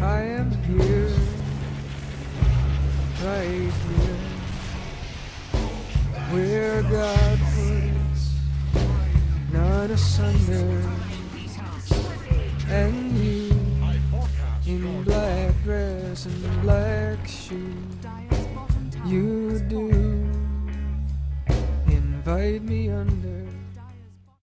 I am here, right here, where God puts none asunder, and you in black dress and black shoes, you do invite me under.